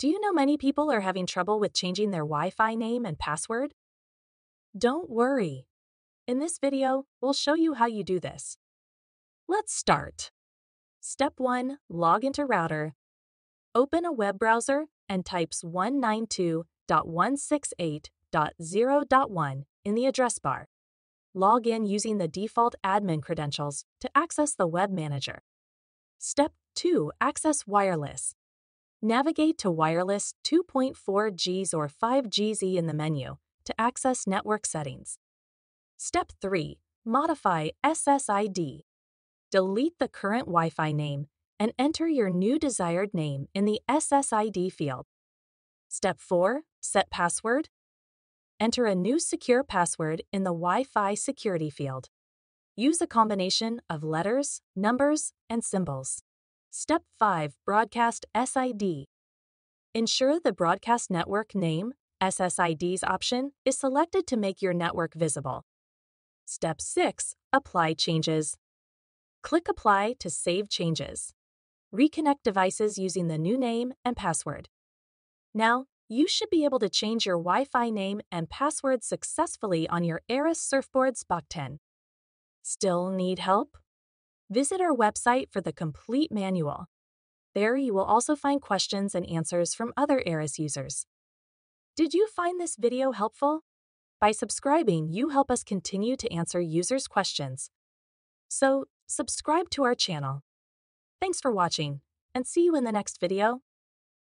Do you know many people are having trouble with changing their Wi Fi name and password? Don't worry. In this video, we'll show you how you do this. Let's start. Step 1 Log into router. Open a web browser and types 192.168.0.1 in the address bar. Log in using the default admin credentials to access the web manager. Step 2 Access wireless. Navigate to wireless 2.4Gs or 5GZ in the menu to access network settings. Step 3 Modify SSID. Delete the current Wi Fi name and enter your new desired name in the SSID field. Step 4 Set password. Enter a new secure password in the Wi Fi security field. Use a combination of letters, numbers, and symbols. Step 5 Broadcast SID. Ensure the broadcast network name, SSID's option, is selected to make your network visible. Step 6 Apply changes. Click Apply to save changes. Reconnect devices using the new name and password. Now, you should be able to change your Wi Fi name and password successfully on your Arris SURFboard Bach 10. Still need help? Visit our website for the complete manual. There you will also find questions and answers from other Arris users. Did you find this video helpful? By subscribing, you help us continue to answer users' questions. So, subscribe to our channel. Thanks for watching, and see you in the next video.